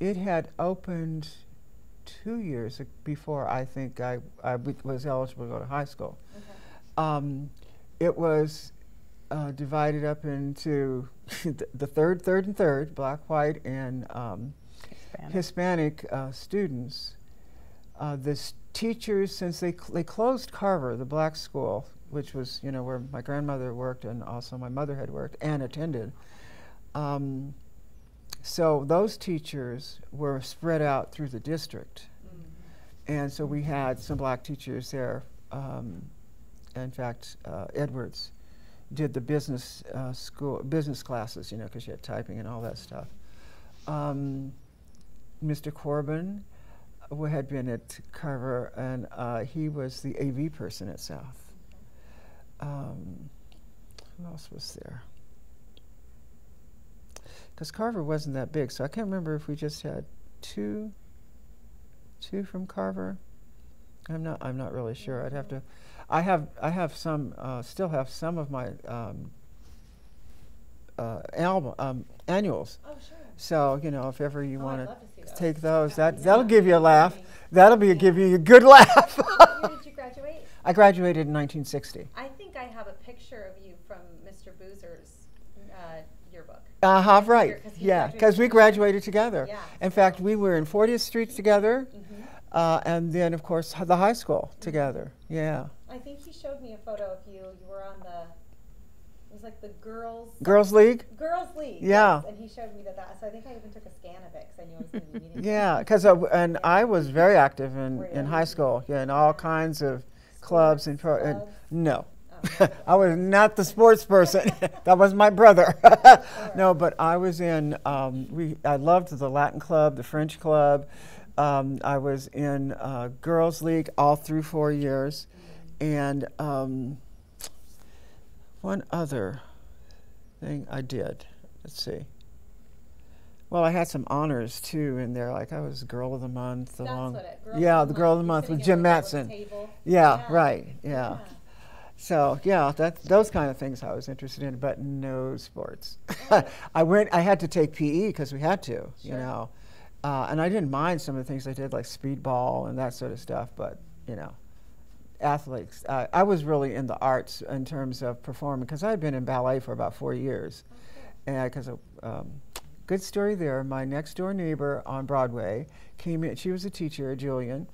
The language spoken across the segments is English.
it had opened two years before I think I, I was eligible to go to high school. Okay. Um, it was uh, divided up into the third, third, and third, black, white, and um, Hispanic, Hispanic uh, students. Uh, the teachers, since they, cl they closed Carver, the black school, which was, you know, where my grandmother worked and also my mother had worked and attended, um, so those teachers were spread out through the district. Mm -hmm. And so we had some black teachers there. Um, in fact, uh, Edwards did the business uh, school, business classes, you know, because you had typing and all that stuff. Um, Mr. Corbin uh, had been at Carver, and uh, he was the AV person at South. Um, who else was there? Because Carver wasn't that big, so I can't remember if we just had two, two from Carver. I'm not. I'm not really sure. I'd have to. I have. I have some. Uh, still have some of my um, uh, album um, annuals. Oh sure. So you know, if ever you oh, want to take those, that that'll give you a laugh. That'll be yeah. give you a good laugh. did you graduate? I graduated in 1960. I think I have a picture of you from Mr. Boozer's uh. Uh huh. Right. Cause yeah, because we graduated together. Yeah, in fact, we were in 40th Street together, mm -hmm. uh, and then of course the high school mm -hmm. together. Yeah. I think he showed me a photo of you. You were on the. It was like the girls. Girls League. Girls League. Yeah. Yes, and he showed me that. So I think I even took a scan of it because I knew I was going to be meeting. yeah, because uh, and I was very active in in high school. Yeah, in all kinds of clubs and, pro, and no. I was not the sports person. that was my brother. no, but I was in. Um, we I loved the Latin club, the French club. Um, I was in uh, girls' league all through four years, and um, one other thing I did. Let's see. Well, I had some honors too in there. Like I was girl of the month. Along, yeah, the girl of the month with Jim Matson. Yeah, yeah, right. yeah. yeah. So yeah, that those kind of things I was interested in, but no sports. I went. I had to take PE because we had to, sure. you know, uh, and I didn't mind some of the things I did, like speedball and that sort of stuff. But you know, athletes. Uh, I was really in the arts in terms of performing because I had been in ballet for about four years, okay. and because um, good story there. My next door neighbor on Broadway came in. She was a teacher, Julian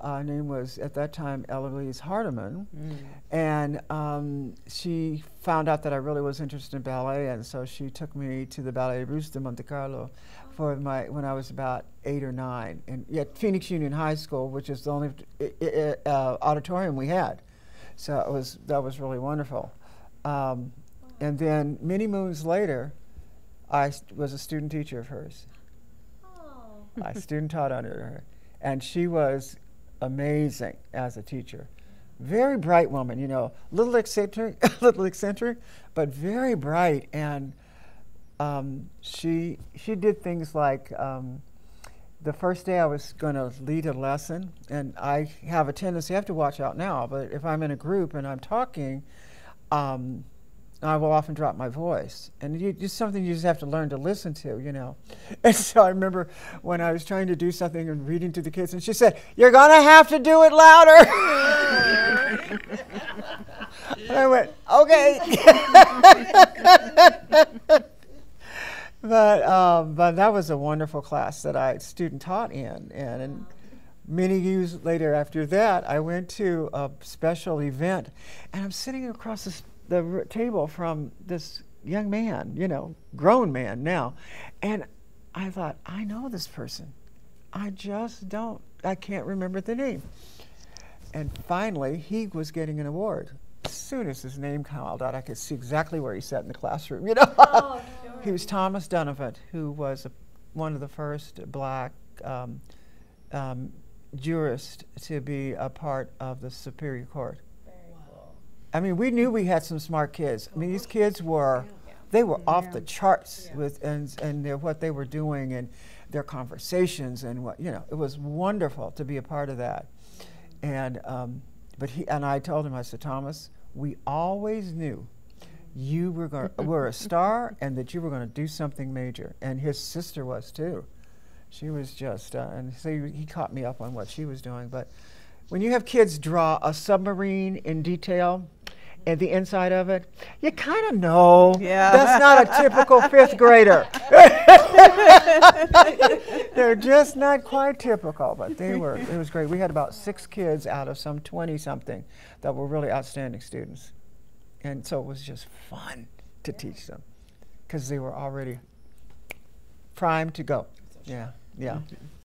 uh, name was at that time Eloise Hardiman, mm. and um, she found out that I really was interested in ballet, and so she took me to the Ballet Russe de Monte Carlo for my when I was about eight or nine, and at Phoenix Union High School, which is the only uh, auditorium we had. So it was that was really wonderful. Um, and then many moons later, I was a student teacher of hers. Oh. I student taught under her, and she was amazing as a teacher. Very bright woman, you know, little eccentric, little eccentric, but very bright. And um, she she did things like um, the first day I was going to lead a lesson, and I have a tendency I have to watch out now. But if I'm in a group and I'm talking. Um, I will often drop my voice, and you, it's something you just have to learn to listen to, you know. And so I remember when I was trying to do something and reading to the kids, and she said, "You're gonna have to do it louder." and I went, "Okay." but um, but that was a wonderful class that I student taught in, and, and many years later after that, I went to a special event, and I'm sitting across the the table from this young man, you know, grown man now. And I thought, I know this person. I just don't, I can't remember the name. And finally, he was getting an award. As soon as his name called out, I could see exactly where he sat in the classroom, you know. Oh, sure. he was Thomas Dunavant, who was a, one of the first black um, um, jurists to be a part of the Superior Court. I mean, we knew we had some smart kids. I mean, these kids were, they were off the charts with and and their, what they were doing and their conversations and what you know. It was wonderful to be a part of that. And um, but he and I told him, I said, Thomas, we always knew you were going were a star and that you were going to do something major. And his sister was too. She was just, uh, and so he, he caught me up on what she was doing. But when you have kids draw a submarine in detail and the inside of it, you kind of know Yeah. that's not a typical fifth grader. They're just not quite typical, but they were. It was great. We had about six kids out of some 20 something that were really outstanding students. And so it was just fun to teach them because they were already primed to go. Yeah, yeah. Mm-hmm.